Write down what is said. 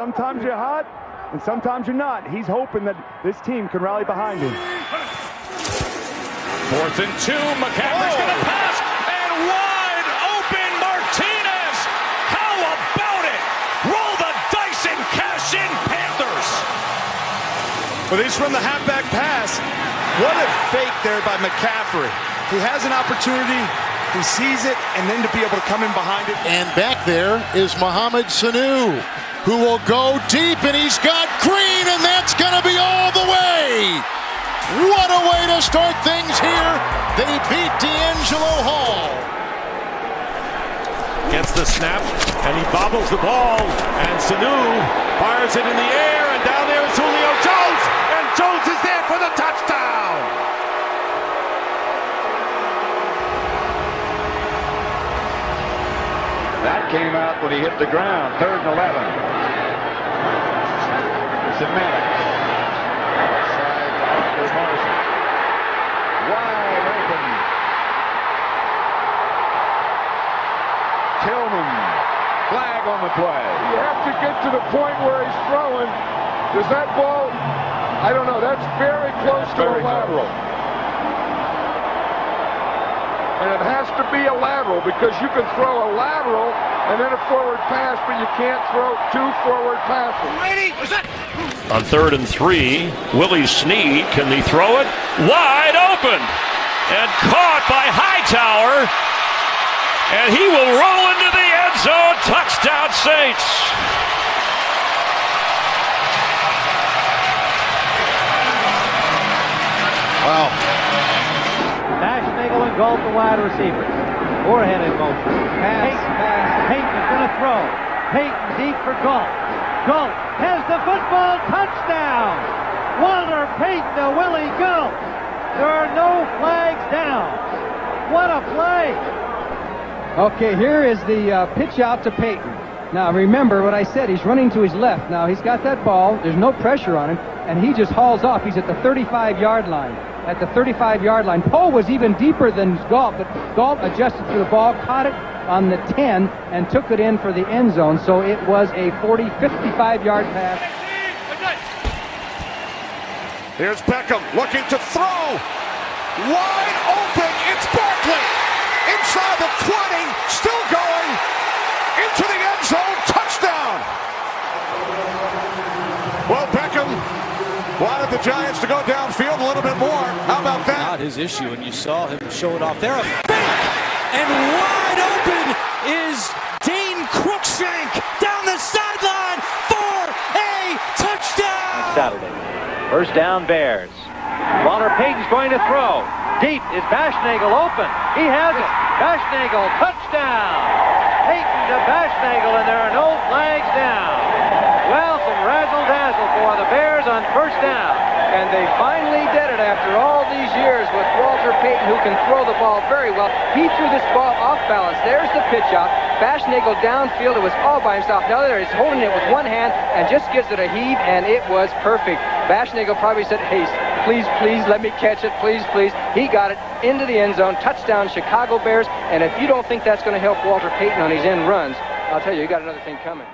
Sometimes you're hot, and sometimes you're not. He's hoping that this team can rally behind him. Fourth and two. McCaffrey's going to oh. pass, and wide open Martinez. How about it? Roll the dice and cash in Panthers. Well, he's from the halfback pass. What a fake there by McCaffrey. He has an opportunity. He sees it, and then to be able to come in behind it. And back there is Mohamed Sanu, who will go deep, and he's got Green, and that's going to be all the way. What a way to start things here. They beat DeAngelo Hall. Gets the snap, and he bobbles the ball, and Sanu fires it in the air, and down there is Julio Jones, and Jones is there for the touchdown. That came out when he hit the ground. Third and 11. It's Maddox. Outside to Wide open. Tillman. Flag on the play. You have to get to the point where he's throwing. Does that ball? I don't know. That's very close That's to very a lateral. And it has to be a lateral because you can throw a lateral and then a forward pass, but you can't throw two forward passes. On third and three, Willie Snead, can he throw it? Wide open! And caught by Hightower. And he will roll into the end zone. Touchdown, Saints. Wow. Gault the wide receivers. Forehead in motion. Pass, Payton, pass. Payton is going to throw. Payton deep for Gault. Gault has the football touchdown. Walter Payton to Willie Gault. There are no flags down. What a play. Okay, here is the uh, pitch out to Payton. Now remember what I said, he's running to his left. Now he's got that ball, there's no pressure on him, and he just hauls off. He's at the 35 yard line. At the 35 yard line. Poe was even deeper than Gault, but Gault adjusted to the ball, caught it on the 10, and took it in for the end zone. So it was a 40, 55 yard pass. Here's Beckham looking to throw. Wide open. It's Barkley. Inside the 20. Still going. Into the end zone. Touchdown. Well, Beckham wanted the Giants to go downfield a little bit more. How about that? Not his issue, and you saw him show it off there. A fake, and wide open is Dane Cruikshank down the sideline for a touchdown. Saturday. First down, Bears. Walter Payton's going to throw. Deep is Baschnagel open. He has it. Baschnagel, touchdown. Payton to Baschnagel, and there are no flags down. Well, some razzle-dazzle for the Bears on first down. And they finally did it after all these years with Walter Payton, who can throw the ball very well. He threw this ball off balance. There's the pitch out. Baschnagel downfield. It was all by himself. Now there he's holding it with one hand and just gives it a heave, and it was perfect. Baschnagel probably said, hey, please, please, let me catch it. Please, please. He got it into the end zone. Touchdown, Chicago Bears. And if you don't think that's going to help Walter Payton on his end runs, I'll tell you, you got another thing coming.